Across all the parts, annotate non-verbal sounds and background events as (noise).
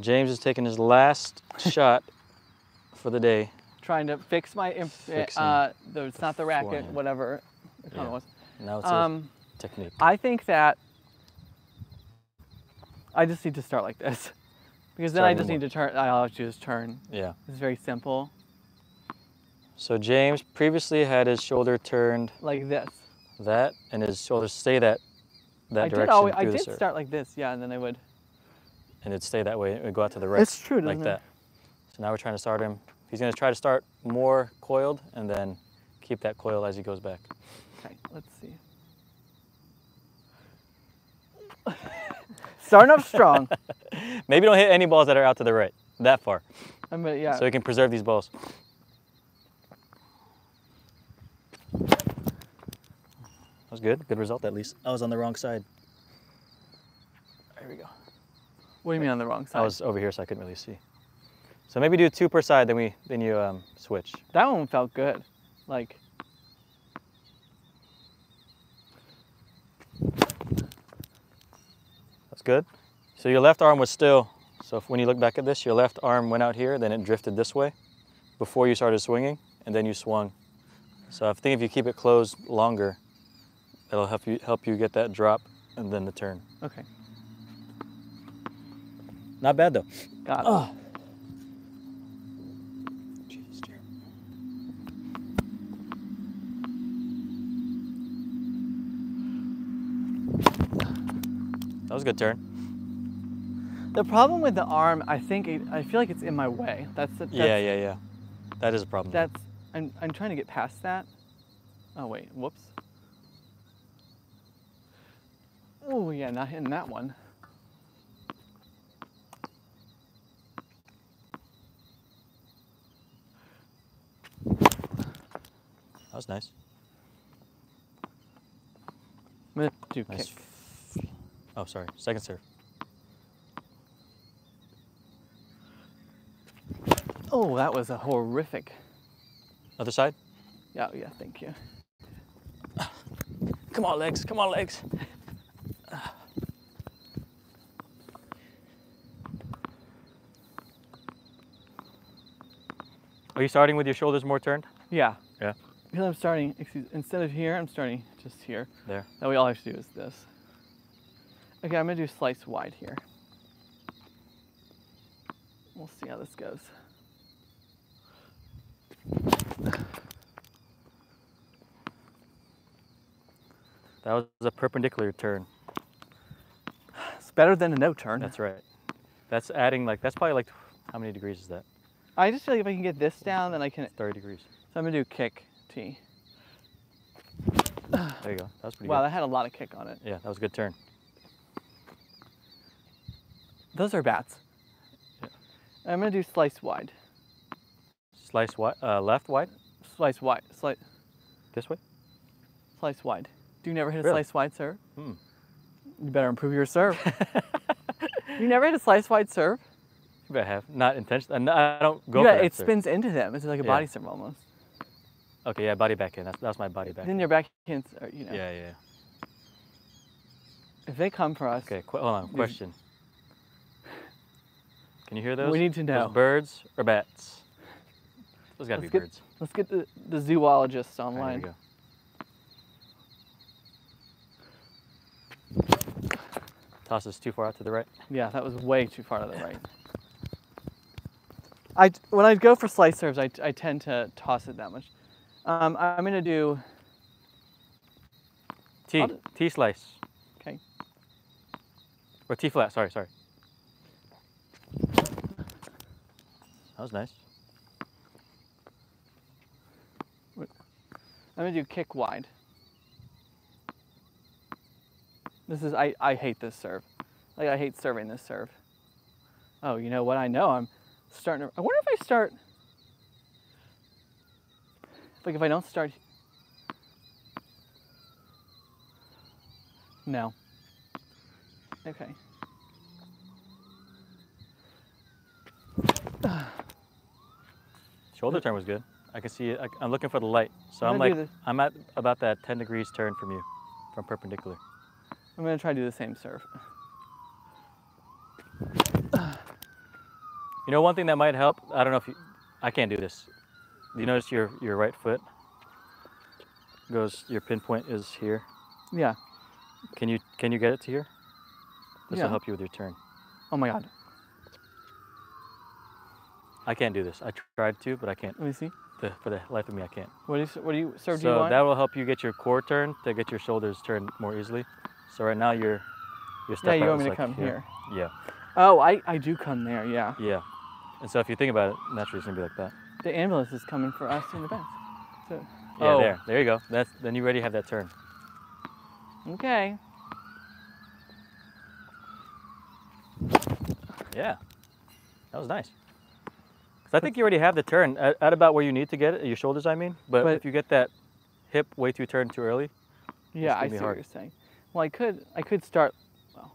James is taking his last (laughs) shot for the day. Trying to fix my, imp- Fixing uh, the, it's not the racket, forehand. whatever comment Yeah. was. Now it's Um, a technique. I think that I just need to start like this. Because then I just need to turn, I'll just turn. Yeah. It's very simple, So James previously had his shoulder turned like this. that, and his shoulders stay that that I direction did always, I did serve, start like this, yeah, and then I would. And it'd stay that way. It would go out to the right. It's true, like it? that. So now we're trying to start him. He's going to try to start more coiled, and then keep that coil as he goes back. Okay, let's see. (laughs) Starting up strong. (laughs) Maybe don't hit any balls that are out to the right that far, I'm gonna, yeah. so he can preserve these balls. That was good. Good result, at least. I was on the wrong side. There we go. What do you mean on the wrong side? I was over here, so I couldn't really see. So maybe do two per side, then we then you um, switch. That one felt good. Like, That's good. So your left arm was still. So if, when you look back at this, your left arm went out here, then it drifted this way, before you started swinging, and then you swung. So I think if you keep it closed longer, it'll help you help you get that drop and then the turn. okay, Not bad though. got it. Oh. Jesus, That was a good turn. The problem with the arm, I think, it, I feel like it's in my way. That's, the, that's yeah, yeah, yeah. That is a problem. That's, I'm, I'm trying to get past that. Oh wait, whoops. Oh yeah, not hitting that one. That was nice. I'm gonna do Nice. kick. Oh, sorry. Second serve. Oh, that was a horrific. Other side. Yeah, yeah, thank you. (sighs) Come on, legs. Come on, legs. (sighs) Are you starting with your shoulders more turned? Yeah. Yeah. Because I'm starting, excuse, instead of here, I'm starting just here. There. That we all have to do is this. Okay, I'm gonna do slice wide here. We'll see how this goes. That was a perpendicular turn. It's better than a no turn. That's right. That's adding like that's probably like how many degrees is that? I just feel like if I can get this down, then I can. 30 degrees. So I'm gonna do kick T. There you go. That was pretty Wow, good. that had a lot of kick on it. Yeah, that was a good turn. Those are bats. Yeah. I'm gonna do slice wide. Slice wide, uh, left wide, Slice wide. Slice this way. slice wide. Do you never hit a Really? slice wide serve? Hmm. You better improve your serve. (laughs) you never hit a slice wide serve? You better have not intentional. I don't go yeah, it serve. spins into them. It's like a Yeah. body serve almost. Okay, yeah, body back in. That's, that's my body back. Then your backhands are, uh, you know. Yeah, yeah. If they come for us, Okay, qu- hold on. Question. Can you hear those? We need to Those know. birds or bats? Those gotta Let's be get- birds. let's get the, the zoologist All right, online. go. Toss this too far out to the right. Yeah, that was way too far to the right. I when I go for slice serves, I, I tend to toss it that much. Um, I'm gonna do T. Do- T slice. okay. Or T flat. Sorry, sorry. That was nice. I'm gonna do kick wide. This is I, I hate this serve. Like I hate serving this serve. Oh, you know what? I know I'm starting to. I wonder if I start. Like if I don't start. No. Okay. (sighs) Shoulder turn was good. I can see it. I, I'm looking for the light. So I'm I'm like, I'm at about that 10 degrees turn from you, from perpendicular. I'm gonna try to do the same serve. You know, one thing that might help. I don't know if you. I can't do this. Do you notice your your right foot goes? Your pinpoint is here. Yeah. Can you can you get it to here? This Yeah. will help you with your turn. Oh my God. I can't do this. I tried to, but I can't. Let me see. The, for the life of me, I can't. What do you, what do you, serve do you So want? that will help you get your core turned to get your shoulders turned more easily. So right now you're you're yeah, you want me to like come here. Yeah, Oh, I, I do come there, yeah. yeah. And so if you think about it, naturally it's gonna be like that. The ambulance is coming for us in the back. So, Yeah, oh, there, there you go. That's then you already have that turn. Okay. Yeah, that was nice. 'Cause I think you already have the turn at, at about where you need to get it, your shoulders, I mean. But, But- if you get that hip way too turned too early, Yeah, gonna I be see hard. what you're saying. Well, I could I could start. Well,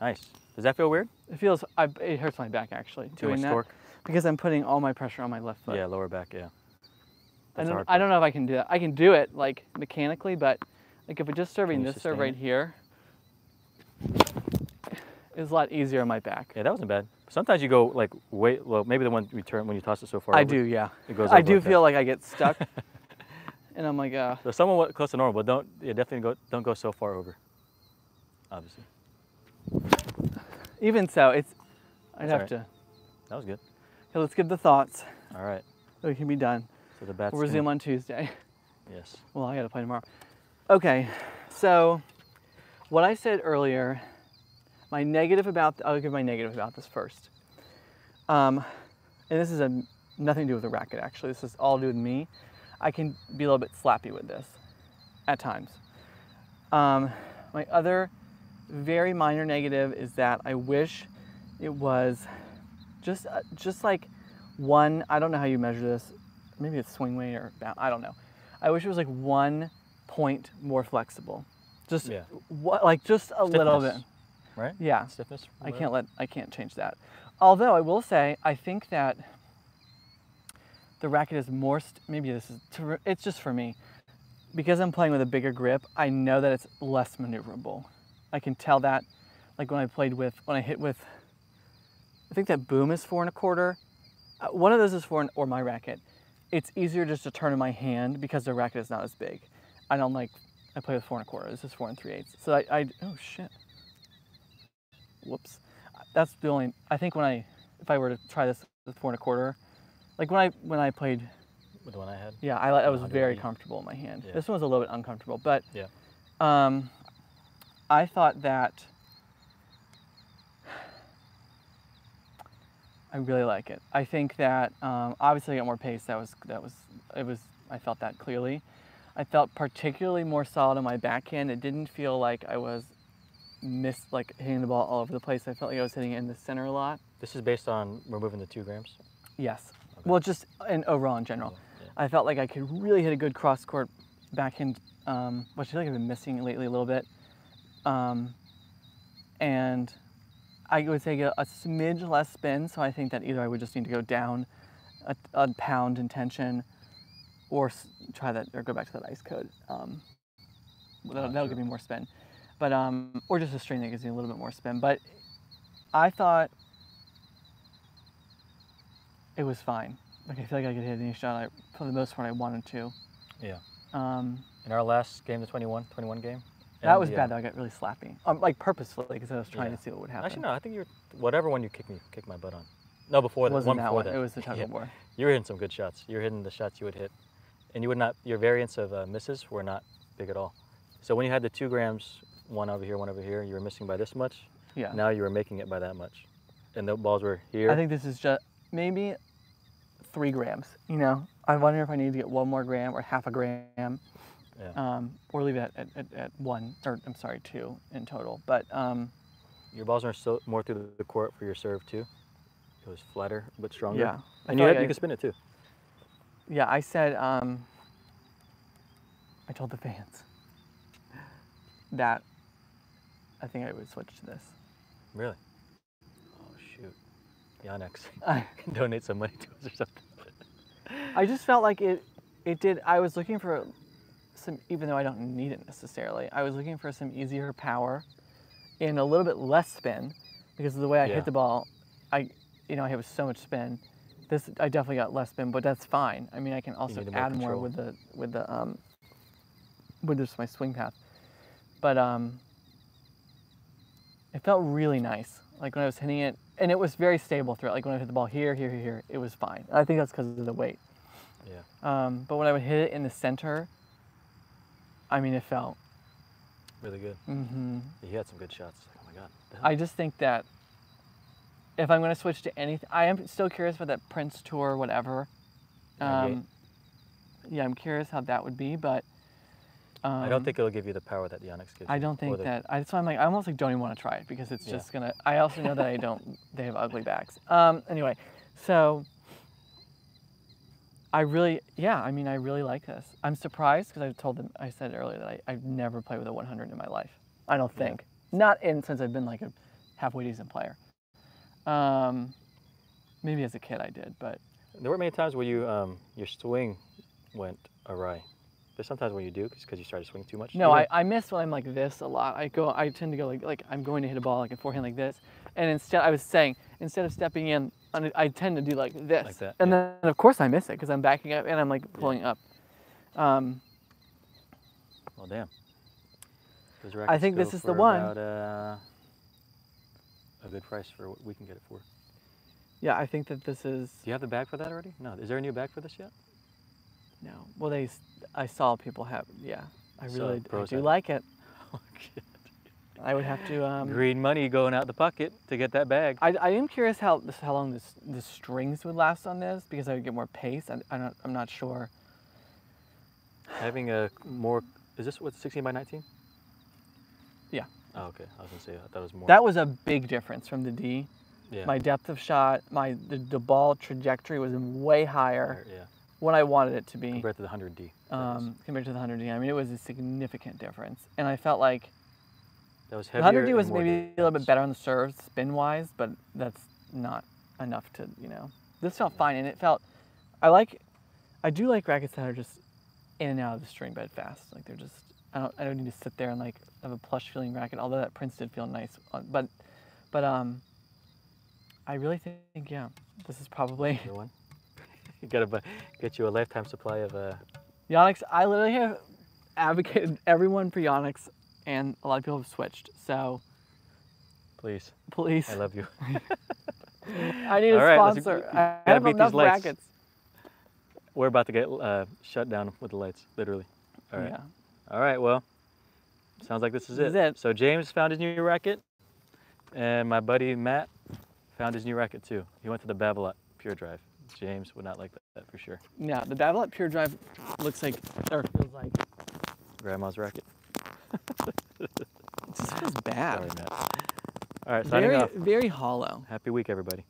nice. Does that feel weird? it feels I, it hurts my back actually Too doing much that torque. because I'm putting all my pressure on my left foot. Yeah, lower back. Yeah. I That's don't hard. I don't know if I can do that. I can do it like mechanically, but like if we're just serving this serve right it? here, it's a lot easier on my back. Yeah, that wasn't bad. Sometimes you go like way well. Maybe the one you turn when you toss it so far. I over, do, yeah. It goes. I do like that. feel like I get stuck, (laughs) and I'm like, uh, So somewhat close to normal, but don't yeah, definitely go don't go so far over. Obviously, even so, it's. I'd That's have all to. that was good. Okay, let's give the thoughts All right. so it can be done. So the bats. We'll resume on Tuesday. (laughs) Yes. Well, I gotta play tomorrow. Okay, so what I said earlier, my negative about I'll give my negative about this first. Um, and this is a nothing to do with the racket actually. This is all to do with me. I can be a little bit slappy with this at times. Um, my other very minor negative is that I wish it was just uh, just like one. I don't know how you measure this. Maybe it's swing weight or I don't know. I wish it was like one point more flexible. Just Yeah. what like just a little bit. Right. Yeah. Stiffness. I can't let I can't change that. Although I will say I think that the racket is more st- maybe this is it's just for me because I'm playing with a bigger grip. I know that it's less maneuverable. I can tell that like when I played with when I hit with I think that boom is four and a quarter. Uh, one of those is four and, or my racket. It's easier just to turn in my hand because the racket is not as big. I don't like I play with four and a quarter. This is four and three eighths. So I, I oh shit. Whoops. That's the only. I think when I, if I were to try this with four and a quarter, like when I when I played, With the one I had. yeah, I, I was very comfortable in my hand. Yeah. This one was a little bit uncomfortable, but Yeah. um, I thought that I really like it. I think that um, obviously I got more pace. That was that was it was I felt that clearly. I felt particularly more solid on my backhand. It didn't feel like I was missed like hitting the ball all over the place. I felt like I was hitting it in the center a lot. This is based on removing the two grams. Yes. Well, just in overall in general, I felt like I could really hit a good cross court backhand, um, which I feel like I've been missing lately a little bit. Um, and I would say get a smidge less spin, so I think that either I would just need to go down a, a pound in tension, or s- try that, or go back to that ice code. Um, that'll, that'll give me more spin, but um, or just a string that gives me a little bit more spin. But I thought it was fine. Like I feel like I could hit any shot I, for the most part I wanted to. Yeah. Um, In our last game, the 21, 21 game. That was the, bad though. I got really slappy, um, like purposefully because I was trying Yeah. to see what would happen. Actually, no. I think you're whatever one you kicked me, kicked my butt on. No, before that. wasn't one that before one. that. It was the tug Yeah. of war. You were hitting some good shots. You were hitting the shots you would hit, and you would not. Your variance of uh, misses were not big at all. So when you had the two grams, one over here, one over here, you were missing by this much. Yeah. Now you were making it by that much, and the balls were here. I think this is just maybe three grams. You know, I wonder if I need to get one more gram or half a gram, Yeah. um, or leave it at, at, at, one, or I'm sorry, two in total. But um, Your balls are still more through the court for your serve too. It was flatter, but stronger. yeah, I And you, had, like you I- can spin it too. yeah, I said um, I told the fans (laughs) that I think I would switch to this. Really? Oh shoot. Yonex (laughs) I, can (laughs) donate some money to us or something. I just felt like it. It did. I was looking for some, even though I don't need it necessarily, I was looking for some easier power and a little bit less spin because of the way I Yeah. hit the ball. I, you know, I have so much spin. This I definitely got less spin, but that's fine. I mean, I can also needed more add more with the with the um with just my swing path. But um, it felt really nice. Like when I was hitting it, and it was very stable throughout. Like when I hit the ball here, here, here, here, it was fine. I think that's because of the weight. Yeah. Um, but when I would hit it in the center, I mean, it felt. Really good. hmm He had some good shots. Oh my god. I just think that if I'm going to switch to anything, I am still curious about that Prince tour, whatever. Um, yeah, I'm curious how that would be, but. Um, I don't think it'll give you the power that the Yonex gives. I don't think the- that. I, so I'm like, I almost like don't even want to try it because it's Yeah. just gonna. I also know that I don't. They have ugly backs. Um. Anyway, so. I really, yeah. I mean, I really like this. I'm surprised because I told them. I said earlier that I, I've never played with a 100 in my life. I don't Yeah. think. Not in since I've been like a halfway decent player. Um. Maybe as a kid I did, but There were many times where you um your swing went awry. There's sometimes when you do because you start to swing too much. No, I, I miss when I'm like this a lot. I go, I tend to go like, like I'm going to hit a ball like a forehand like this, and instead I was saying instead of stepping in, it, I tend to do like this, Like that, and yeah. then of course I miss it because I'm backing up and I'm like pulling up. Um, Well, damn. I think this is the one. About, uh, a good price for what we can get it for. yeah, I think that this is Do you have the bag for that already? No. Is there a new bag for this yet? no. Well, they, I saw people have. Yeah, I So, really, I do like it. (laughs) Okay. I would have to. Um, Green money going out the pocket to get that bag. I, I am curious how this, how long this the strings would last on this because I would get more pace. I, I'm not I'm not sure. Having a more, is this what 16 by 19? Yeah. Oh, okay. I was gonna say I thought it was more. That was a big difference from the D. yeah. My depth of shot, my the, the ball trajectory was way higher Or- yeah. when I wanted it to be Compared to the 100D. um, compared to the 100D. I mean, it was a significant difference, and I felt like that was the heavier. 100D was maybe a little bit better on the serves spin wise, but that's not enough to you know. This felt fine, and it felt. I like, I do like rackets that are just in and out of the string bed fast. Like they're just. I don't. I don't need to sit there and like have a plush feeling racket. Although that Prince did feel nice, on- but, but um. I really think yeah, this is probably Other one. (laughs) you gotta get you a lifetime supply of uh, Yonex. I literally have advocated everyone for Yonex, and a lot of people have switched. So please. please, I love you. (laughs) I need a All right, let's- sponsor. I gotta have beat these enough lights. rackets. We're about to get uh, shut down with the lights, literally. All right. Yeah. All right. Well, sounds like this is This it. is it. So James found his new racket, and my buddy Matt found his new racket too. He went to the Babolat Pure Drive. James would not like that, that for sure. Yeah, the Babolat Pure Drive looks like, or feels like, Grandma's racket. It just feels Sorry, bad. Matt. All right. Signing Very, off. very hollow. Happy week, everybody.